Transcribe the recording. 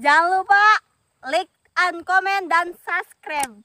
Jangan lupa like and comment dan subscribe.